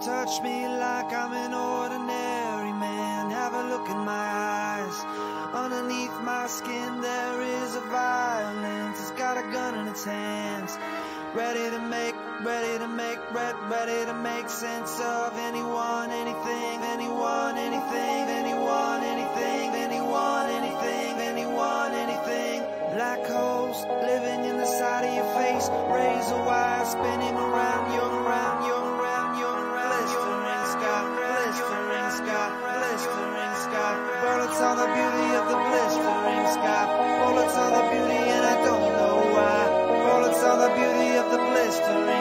touch me like I'm an ordinary man. Have a look in my eyes. Underneath my skin there is a violence. It's got a gun in its hands. Ready to make, ready to make, ready to make sense of anyone, anything, anyone, anything, anyone, anything, anyone, anything, anyone, anything. Black holes living in the side of your face. Razor wire spinning around your around just a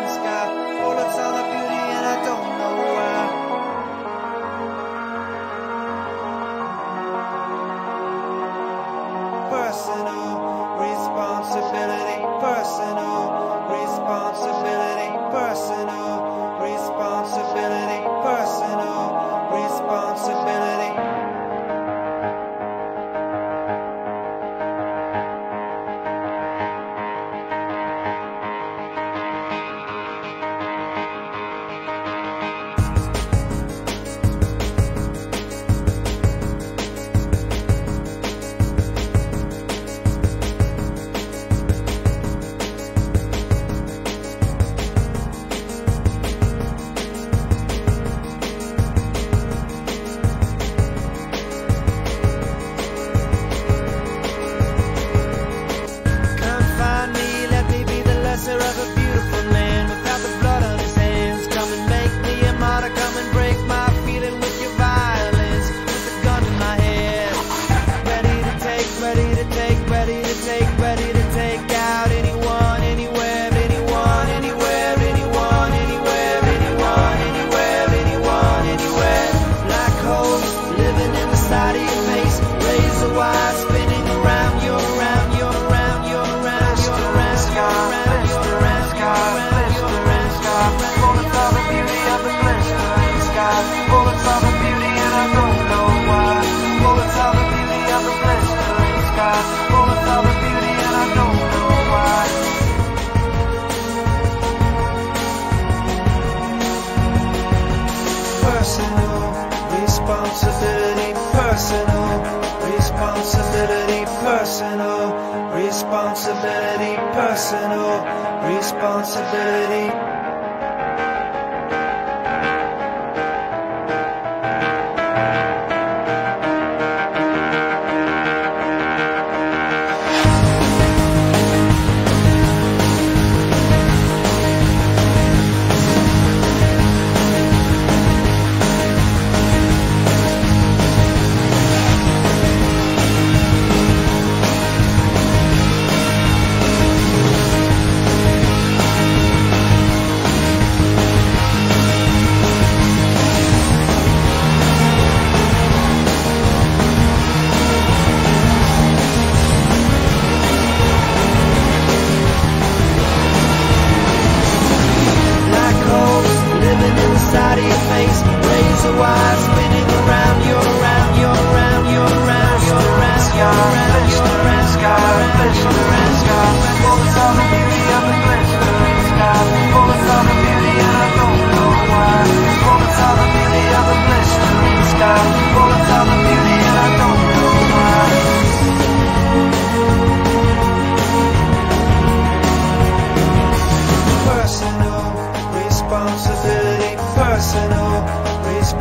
personal responsibility, personal responsibility, personal responsibility.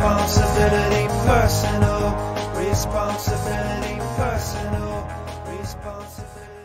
responsibility personal. Responsibility personal. Responsibility